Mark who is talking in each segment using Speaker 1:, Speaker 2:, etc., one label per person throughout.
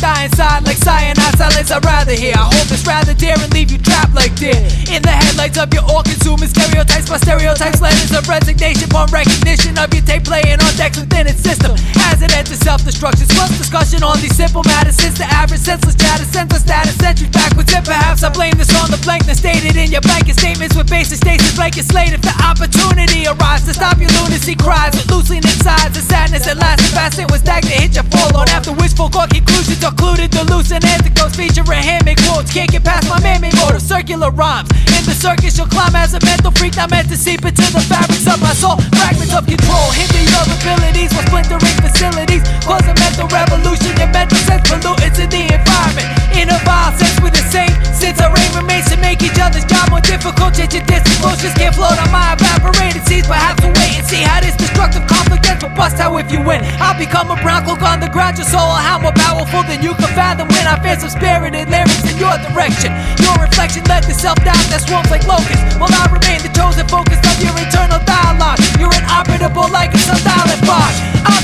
Speaker 1: die inside like cyanides I'd I rather hear. I hold this rather dare and leave you trapped like deer In the headlights of your all-consuming stereotypes My stereotypes letters of resignation Upon recognition of your tape playing on decks within its system. As it enters self-destruction Plus discussion on these simple matters. Since the average senseless chatter senseless status Centuries backwards and perhaps I blame this on the blankness Stated in your blanket statements with basic statements Blanket slate if the opportunity arrives To stop your lunacy cries with loosely sides The sadness at last. Fast it was stagnant Hit your fall on after wishful thought conclusions Occluded delusion anticodes featuring handmade quotes. Can't get past my man-made motor circular rhymes. In the circus you'll climb as a mental freak Not meant to seep into the fabrics of my soul. Fragments of control hinder your abilities While splintering facilities. Cause a mental revolution Your mental sense pollutants in the environment. In a vile sense with the same. Since our aim remains to make each other's job more difficult. Yet your distant just can't float on my evaporated seas Perhaps we'll wait and see how this destructive conflict But bust how if you win. I'll become a brown cloak on the ground Your soul how more powerful than you can fathom. When I fear some spirited lyrics in your direction. Your reflection led to self-doubt that swarms like locusts. While I remain the chosen focus of your internal dialogue. You're inoperable like a Obsolete I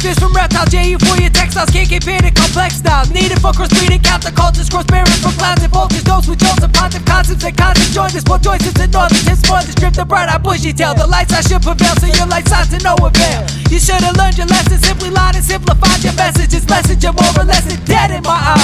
Speaker 1: the fist from reptile J for your textiles Can't get painted complex styles. Needed for cross-breeding countercultures Cross-bearing from clowns and vultures. Those with jokes and pontiff concepts and concepts Join this, more choices and northern tips More the strip, the bright-eyed bushy tail. The lights I should prevail So your lights out to no avail. You should have learned your lesson Simply line and simplified your messages Lessons you're more or less dead in my eyes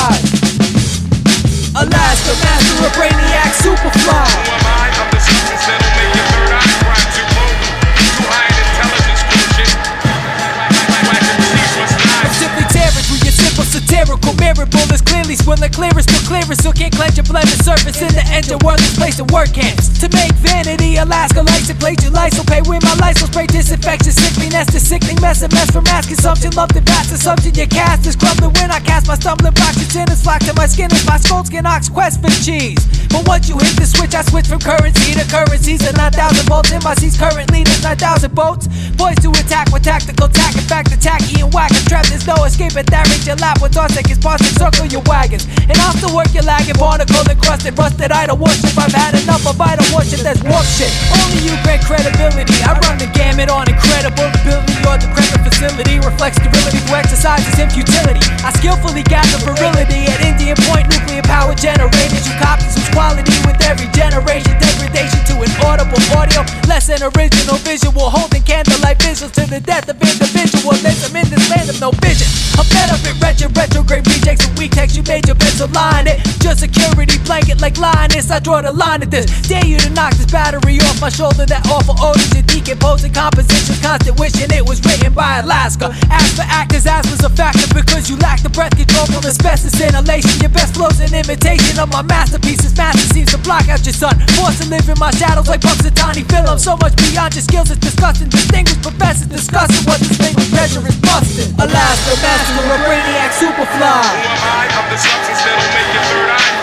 Speaker 1: satirical mirror bullets clearly spill the clearest but clearest. So can't cleanse your blended surface in the engine worthless place to work hands to make vanity. Alaska likes it plays your life so pay with my life so spray disinfection sickliness to sickening mess and mess from mass consumption. Love the vast assumption your cast is crumbling when I cast my stumbling blocks your chin is flock to my skin. As my skull skin ox quest for cheese. But once you hit the switch I switch from currency to currencies. And 9,000 volts in my seats currently. There's 9,000 boats poised to attack with tactical tack. In fact the tacky and whack. And trap there's no escape at that reach your lap with thoughts that can sponsor circle your wagons. And I'll still work your lagging. Barnacle encrusted rusted idol worship. I've had enough of idol worship. That's warp shit. Only you grant credibility. I run the gamut on incredible ability. Your decrepit facility reflects sterility through exercises and futility. I skillfully gather virility at Indian Point nuclear power generators. You copies whose quality with every generation. Degradation to an audible audio. Less than original visual. Holding visuals to the death of individualism in this land of no vision it. Just security blanket like lioness I draw the line at this. Dare you to knock this battery off my shoulder. That awful odors and decomposing compositions. Constant wishing it was written by Alaska. As for actors as was a factor because you lack the breath control from asbestos inhalation. Your best flows an imitation of my masterpieces. Master seems to block out your sun forced to live in my shadows like bumps of tiny film so much beyond your skills. It's disgusting. Distinguished professors discussing what distinguished measure is busted. Alaska master of brainiac superfly.
Speaker 2: Who am I? I'm the substance that'll make your third eye